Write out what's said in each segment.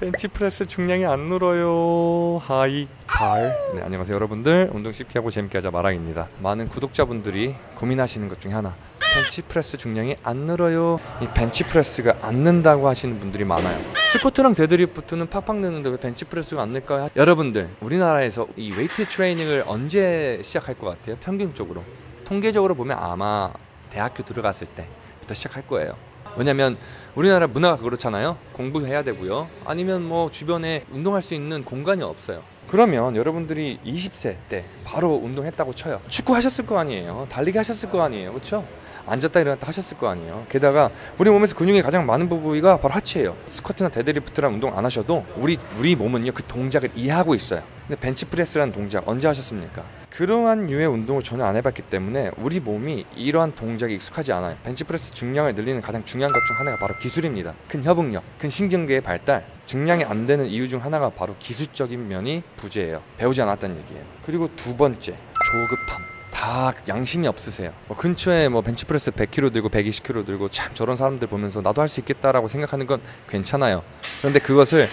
벤치프레스 중량이 안 늘어요. 하이 발. 네 안녕하세요 여러분들. 운동 쉽게 하고 재밌게 하자 마랑입니다. 많은 구독자분들이 고민하시는 것 중에 하나. 벤치프레스 중량이 안 늘어요. 이 벤치프레스가 안 는다고 하시는 분들이 많아요. 스쿼트랑 데드리프트는 팍팍 느는데 왜 벤치프레스가 안 늘까요? 여러분들 우리나라에서 이 웨이트 트레이닝을 언제 시작할 것 같아요? 평균적으로 통계적으로 보면 아마 대학교 들어갔을 때부터 시작할 거예요. 왜냐면 우리나라 문화가 그렇잖아요. 공부해야 되고요. 아니면 뭐 주변에 운동할 수 있는 공간이 없어요. 그러면 여러분들이 20세 때 바로 운동했다고 쳐요. 축구 하셨을 거 아니에요. 달리기 하셨을 거 아니에요. 그렇죠? 앉았다 일어났다 하셨을 거 아니에요. 게다가 우리 몸에서 근육이 가장 많은 부위가 바로 하체예요. 스쿼트나 데드리프트란 운동 안 하셔도 우리 우리 몸은요 그 동작을 이해하고 있어요. 근데 벤치프레스라는 동작 언제 하셨습니까? 그러한 유의 운동을 전혀 안 해봤기 때문에 우리 몸이 이러한 동작에 익숙하지 않아요. 벤치프레스 중량을 늘리는 가장 중요한 것 중 하나가 바로 기술입니다. 근 협응력, 근신경계의 발달, 중량이 안 되는 이유 중 하나가 바로 기술적인 면의 부재예요. 배우지 않았다는 얘기예요. 그리고 두 번째, 조급함. 다 양심이 없으세요. 뭐 근처에 뭐 벤치프레스 100kg 들고 120kg 들고 참 저런 사람들 보면서 나도 할 수 있겠다라고 생각하는 건 괜찮아요. 그런데 그것을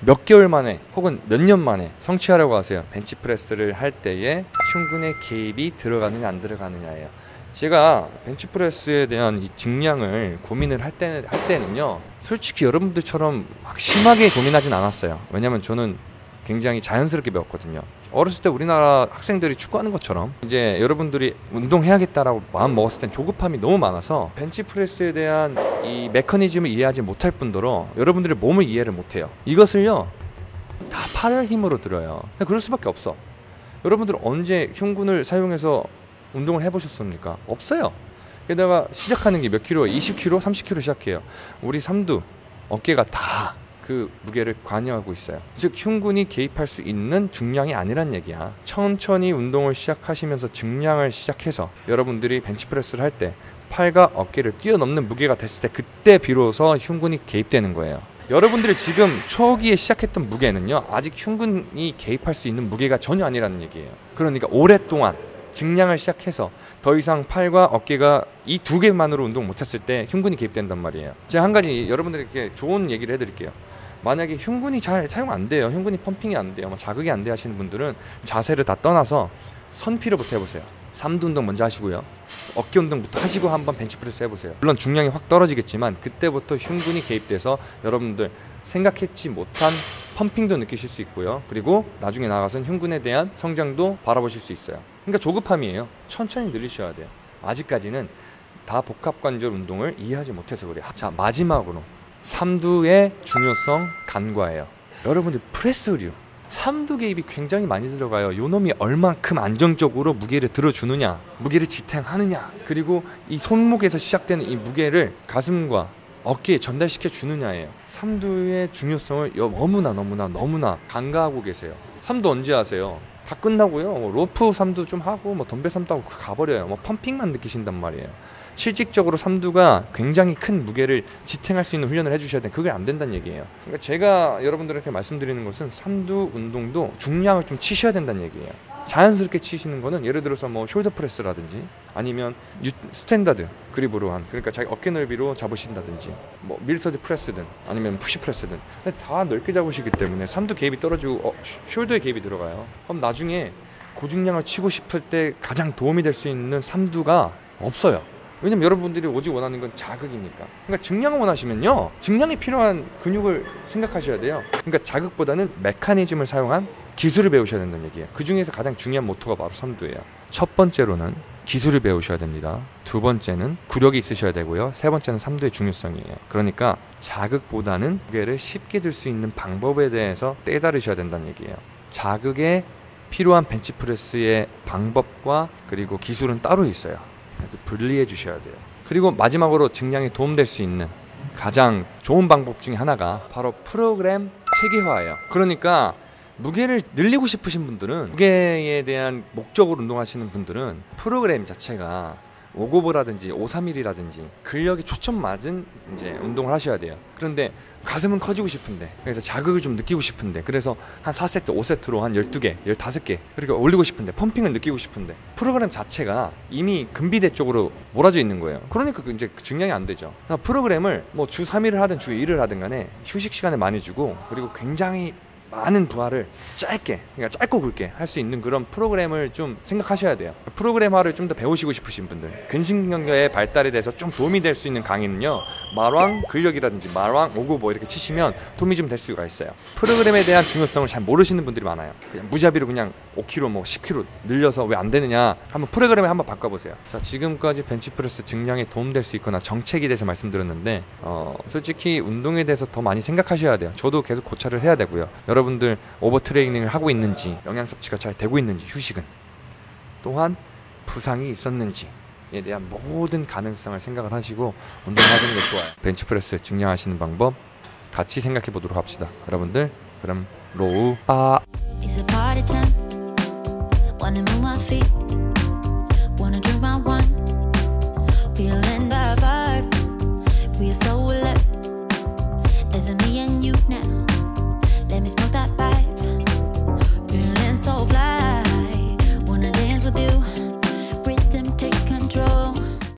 몇 개월 만에 혹은 몇 년 만에 성취하려고 하세요. 벤치프레스를 할 때에 흉근의 개입이 들어가느냐 안 들어가느냐예요. 제가 벤치프레스에 대한 이 증량을 고민을 할 때는 할 때는요. 솔직히 여러분들처럼 막 심하게 고민하진 않았어요. 왜냐면 저는 굉장히 자연스럽게 배웠거든요. 어렸을 때 우리나라 학생들이 축구하는 것처럼 이제 여러분들이 운동해야겠다라고 마음 먹었을 땐 조급함이 너무 많아서 벤치프레스에 대한 이 메커니즘을 이해하지 못할 뿐더러 여러분들의 몸을 이해를 못해요. 이것을요 다팔 힘으로 들어요. 그럴 수밖에 없어. 여러분들 언제 흉근을 사용해서 운동을 해보셨습니까? 없어요. 게다가 시작하는 게 몇 킬로? 20킬로, 30킬로 시작해요. 우리 삼두, 어깨가 다 그 무게를 관여하고 있어요. 즉 흉근이 개입할 수 있는 중량이 아니란 얘기야. 천천히 운동을 시작하시면서 중량을 시작해서 여러분들이 벤치프레스를 할 때 팔과 어깨를 뛰어넘는 무게가 됐을 때 그때 비로소 흉근이 개입되는 거예요. 여러분들이 지금 초기에 시작했던 무게는요 아직 흉근이 개입할 수 있는 무게가 전혀 아니라는 얘기예요. 그러니까 오랫동안 증량을 시작해서 더 이상 팔과 어깨가 이 두 개만으로 운동 못했을 때 흉근이 개입된단 말이에요. 제가 한 가지 여러분들에게 좋은 얘기를 해드릴게요. 만약에 흉근이 잘 사용 안 돼요. 흉근이 펌핑이 안 돼요. 뭐 자극이 안 돼 하시는 분들은 자세를 다 떠나서 선피로부터 해보세요. 삼두 운동 먼저 하시고요. 어깨 운동부터 하시고 한번 벤치프레스 해보세요. 물론 중량이 확 떨어지겠지만 그때부터 흉근이 개입돼서 여러분들 생각했지 못한 펌핑도 느끼실 수 있고요. 그리고 나중에 나가선 흉근에 대한 성장도 바라보실 수 있어요. 그러니까 조급함이에요. 천천히 늘리셔야 돼요. 아직까지는 다 복합관절 운동을 이해하지 못해서 그래요. 자 마지막으로 삼두의 중요성 간과예요. 여러분들 프레스류 삼두 개입이 굉장히 많이 들어가요. 요 놈이 얼만큼 안정적으로 무게를 들어주느냐, 무게를 지탱하느냐, 그리고 이 손목에서 시작되는 이 무게를 가슴과 어깨에 전달시켜 주느냐예요. 삼두의 중요성을 너무나 너무나 너무나 간과하고 계세요. 삼두 언제 하세요? 다 끝나고요. 뭐 로프 삼두 좀 하고 뭐 덤벨 삼두 하고 가버려요. 뭐 펌핑만 느끼신단 말이에요. 실질적으로 삼두가 굉장히 큰 무게를 지탱할 수 있는 훈련을 해주셔야 돼. 그게 안 된다는 얘기예요. 그러니까 제가 여러분들한테 말씀드리는 것은 삼두 운동도 중량을 좀 치셔야 된다는 얘기예요. 자연스럽게 치시는 거는 예를 들어서 뭐 shoulder press라든지 아니면 유, standard grip으로 한 그러니까 자기 어깨 넓이로 잡으신다든지 뭐 military press든 아니면 push press든 다 넓게 잡으시기 때문에 삼두 개입이 떨어지고 어, 숄더에 개입이 들어가요. 그럼 나중에 고중량을 치고 싶을 때 가장 도움이 될 수 있는 삼두가 없어요. 왜냐면 여러분들이 오직 원하는 건 자극이니까. 그러니까 증량을 원하시면요. 증량이 필요한 근육을 생각하셔야 돼요. 그러니까 자극보다는 메커니즘을 사용한 기술을 배우셔야 된다는 얘기예요. 그 중에서 가장 중요한 모토가 바로 삼두예요. 첫 번째로는 기술을 배우셔야 됩니다. 두 번째는 구력이 있으셔야 되고요. 세 번째는 삼두의 중요성이에요. 그러니까 자극보다는 무게를 쉽게 들 수 있는 방법에 대해서 떼다르셔야 된다는 얘기예요. 자극에 필요한 벤치프레스의 방법과 그리고 기술은 따로 있어요. 분리해 주셔야 돼요. 그리고 마지막으로 증량에 도움될 수 있는 가장 좋은 방법 중에 하나가 바로 프로그램 체계화예요. 그러니까 무게를 늘리고 싶으신 분들은 무게에 대한 목적으로 운동하시는 분들은 프로그램 자체가 오고버라든지 오삼일이라든지 근력이 초점 맞은 이제 운동을 하셔야 돼요. 그런데 가슴은 커지고 싶은데 그래서 자극을 좀 느끼고 싶은데 그래서 한 4세트, 5세트로 한 12개, 15개 이렇게 올리고 싶은데 펌핑을 느끼고 싶은데 프로그램 자체가 이미 근비대 쪽으로 몰아져 있는 거예요. 그러니까 그 이제 증량이 안 되죠. 프로그램을 뭐 주 3일을 하든 주 1을 하든 간에 휴식 시간을 많이 주고 그리고 굉장히 많은 부하를 짧게 그러니까 짧고 굵게 할 수 있는 그런 프로그램을 좀 생각하셔야 돼요. 프로그램화를 좀 더 배우시고 싶으신 분들 근신경의 발달에 대해서 좀 도움이 될 수 있는 강의는요 말왕 근력이라든지 말왕 오구 뭐 이렇게 치시면 도움이 좀 될 수가 있어요. 프로그램에 대한 중요성을 잘 모르시는 분들이 많아요. 그냥 무자비로 그냥 5kg 뭐 10kg 늘려서 왜 안 되느냐 한번 프로그램에 한번 바꿔보세요. 자 지금까지 벤치프레스 증량에 도움될 수 있거나 정책에 대해서 말씀드렸는데 어, 솔직히 운동에 대해서 더 많이 생각하셔야 돼요. 저도 계속 고찰을 해야 되고요 여러분들 오버 트레이닝을 하고 있는지 영양 섭취가 잘 되고 있는지 휴식은 또한 부상이 있었는지에 대한 모든 가능성을 생각을 하시고 운동하시는 게 좋아요. 벤치프레스 증량하시는 방법 같이 생각해 보도록 합시다. 여러분들 그럼 로우 아